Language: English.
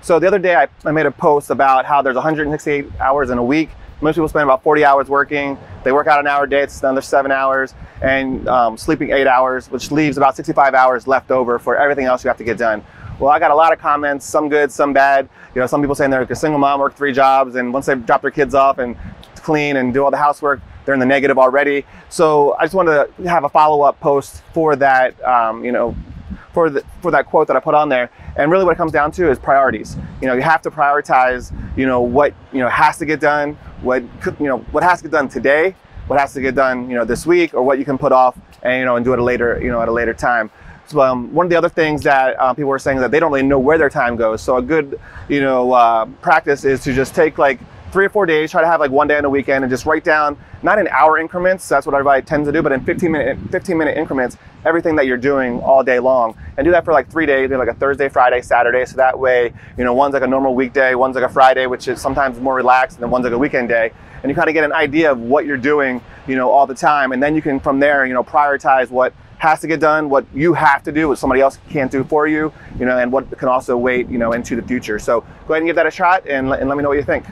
So the other day I, I made a post about how there's 168 hours in a week. Most people spend about 40 hours working. They work out an hour a day, it's another seven hours, and um, sleeping eight hours, which leaves about 65 hours left over for everything else you have to get done. Well, I got a lot of comments, some good, some bad. You know, some people saying they're like a single mom, work three jobs, and once they drop their kids off and clean and do all the housework, they're in the negative already. So I just wanted to have a follow-up post for that, um, you know, for the, for that quote that I put on there. And really, what it comes down to is priorities. You know, you have to prioritize. You know what you know has to get done. What you know what has to get done today. What has to get done you know this week, or what you can put off and you know and do it a later you know at a later time. So um, one of the other things that uh, people are saying that they don't really know where their time goes. So a good you know uh, practice is to just take like three or four days, try to have like one day on the weekend and just write down, not in hour increments, that's what everybody tends to do, but in 15 minute, 15 minute increments, everything that you're doing all day long. And do that for like three days, like a Thursday, Friday, Saturday. So that way, you know, one's like a normal weekday, one's like a Friday, which is sometimes more relaxed, and then one's like a weekend day. And you kind of get an idea of what you're doing, you know, all the time. And then you can, from there, you know, prioritize what has to get done, what you have to do, what somebody else can't do for you, you know, and what can also wait, you know, into the future. So go ahead and give that a shot and, and let me know what you think.